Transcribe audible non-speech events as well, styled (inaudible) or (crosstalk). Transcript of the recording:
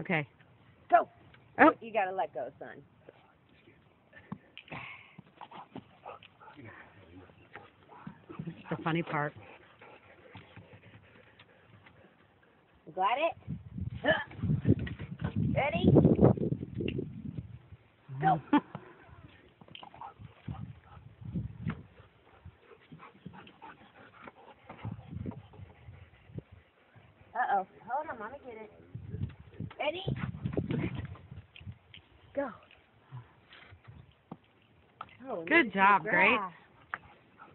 Okay. Go. Oh. You gotta let go, son. This is the funny part. Got it? (gasps) Ready? Go. (laughs) Uh-oh. Hold on, Mama get it. Ready? Go. Oh, Good job. Grace.